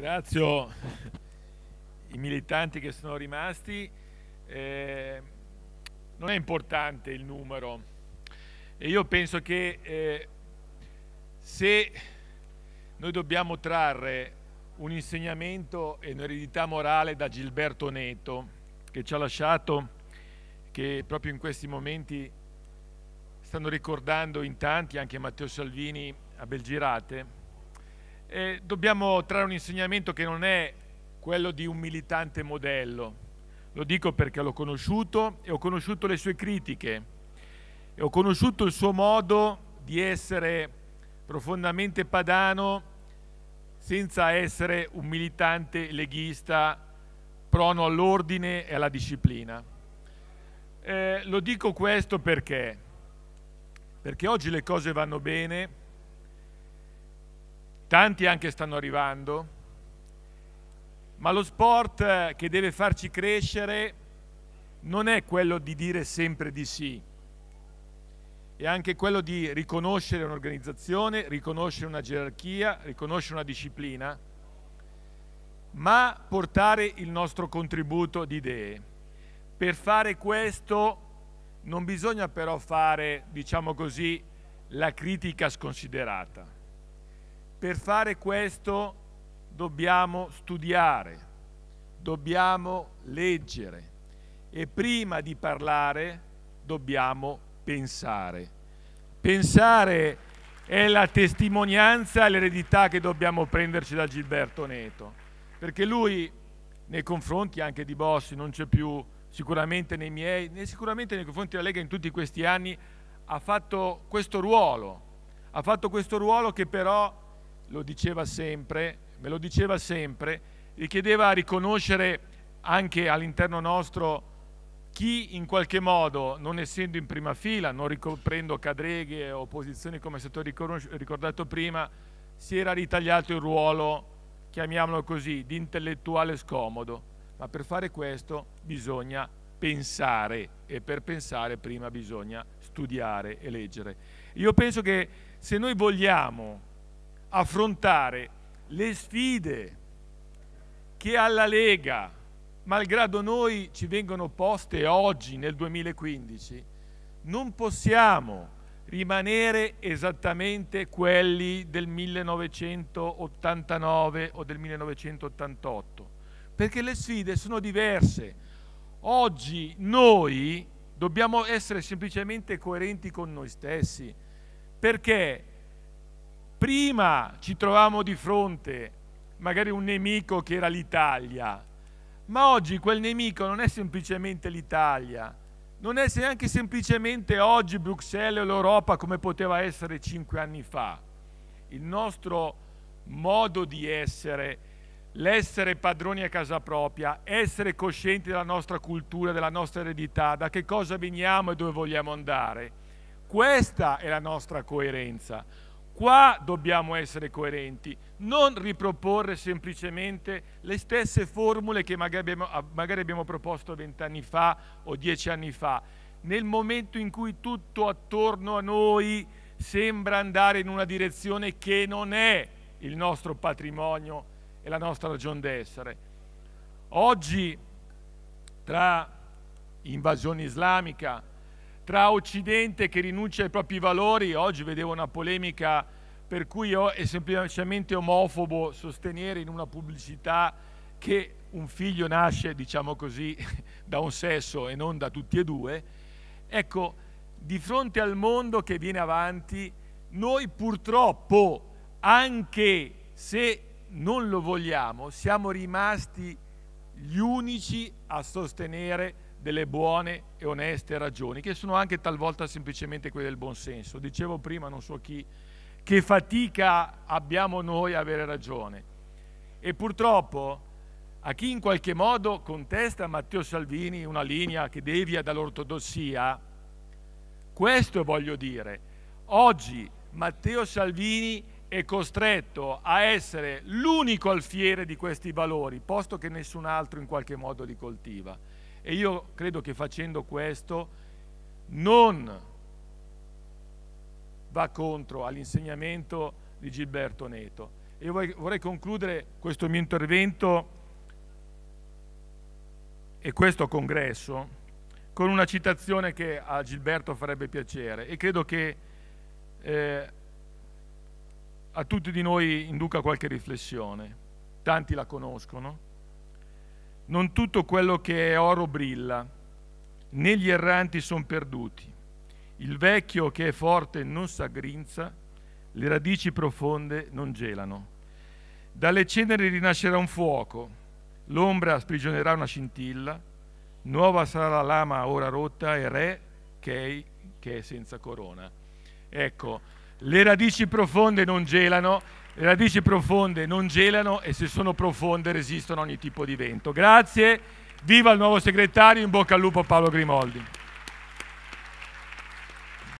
ringrazio i militanti che sono rimasti. Eh, non è importante il numero e io penso che eh, se noi dobbiamo trarre un insegnamento e un'eredità morale da Gilberto Neto che ci ha lasciato, che proprio in questi momenti stanno ricordando in tanti, anche Matteo Salvini a Belgirate, eh, dobbiamo trarre un insegnamento che non è quello di un militante modello. Lo dico perché l'ho conosciuto e ho conosciuto le sue critiche e ho conosciuto il suo modo di essere profondamente padano senza essere un militante leghista prono all'ordine e alla disciplina. Eh, lo dico questo perché? Perché oggi le cose vanno bene, tanti anche stanno arrivando, ma lo sport che deve farci crescere non è quello di dire sempre di sì, è anche quello di riconoscere un'organizzazione, riconoscere una gerarchia, riconoscere una disciplina, ma portare il nostro contributo di idee. Per fare questo non bisogna però fare, diciamo così, la critica sconsiderata per fare questo dobbiamo studiare, dobbiamo leggere e prima di parlare dobbiamo pensare. Pensare è la testimonianza e l'eredità che dobbiamo prenderci da Gilberto Neto, perché lui nei confronti anche di Bossi non c'è più sicuramente nei miei, né sicuramente nei confronti della Lega in tutti questi anni ha fatto questo ruolo, ha fatto questo ruolo che però lo diceva sempre, me lo diceva sempre, richiedeva a riconoscere anche all'interno nostro chi in qualche modo, non essendo in prima fila, non ricoprendo cadreghe o posizioni come è stato ricordato prima, si era ritagliato il ruolo, chiamiamolo così, di intellettuale scomodo. Ma per fare questo bisogna pensare e per pensare prima bisogna studiare e leggere. Io penso che se noi vogliamo affrontare le sfide che alla Lega, malgrado noi ci vengono poste oggi nel 2015, non possiamo rimanere esattamente quelli del 1989 o del 1988, perché le sfide sono diverse. Oggi noi dobbiamo essere semplicemente coerenti con noi stessi, perché Prima ci trovavamo di fronte magari un nemico che era l'Italia, ma oggi quel nemico non è semplicemente l'Italia, non è neanche semplicemente oggi Bruxelles o l'Europa come poteva essere cinque anni fa. Il nostro modo di essere, l'essere padroni a casa propria, essere coscienti della nostra cultura, della nostra eredità, da che cosa veniamo e dove vogliamo andare. Questa è la nostra coerenza. Qua dobbiamo essere coerenti, non riproporre semplicemente le stesse formule che magari abbiamo, magari abbiamo proposto vent'anni fa o dieci anni fa, nel momento in cui tutto attorno a noi sembra andare in una direzione che non è il nostro patrimonio e la nostra ragione d'essere. Oggi, tra invasione islamica, tra Occidente che rinuncia ai propri valori, oggi vedevo una polemica per cui è semplicemente omofobo sostenere in una pubblicità che un figlio nasce, diciamo così, da un sesso e non da tutti e due, ecco, di fronte al mondo che viene avanti, noi purtroppo, anche se non lo vogliamo, siamo rimasti gli unici a sostenere delle buone e oneste ragioni, che sono anche talvolta semplicemente quelle del buonsenso. Dicevo prima, non so chi, che fatica abbiamo noi a avere ragione. E purtroppo a chi in qualche modo contesta Matteo Salvini una linea che devia dall'ortodossia, questo voglio dire. Oggi Matteo Salvini è costretto a essere l'unico alfiere di questi valori, posto che nessun altro in qualche modo li coltiva. E io credo che facendo questo non va contro all'insegnamento di Gilberto Neto, e vorrei concludere questo mio intervento e questo congresso con una citazione che a Gilberto farebbe piacere e credo che eh, a tutti di noi induca qualche riflessione. Tanti la conoscono. Non tutto quello che è oro brilla, né gli erranti sono perduti. Il vecchio che è forte non s'aggrinza, le radici profonde non gelano. Dalle ceneri rinascerà un fuoco, l'ombra sprigionerà una scintilla, nuova sarà la lama ora rotta e re che che è senza corona. Ecco, le radici profonde non gelano, le radici profonde non gelano e se sono profonde resistono a ogni tipo di vento. Grazie, viva il nuovo segretario, in bocca al lupo Paolo Grimoldi.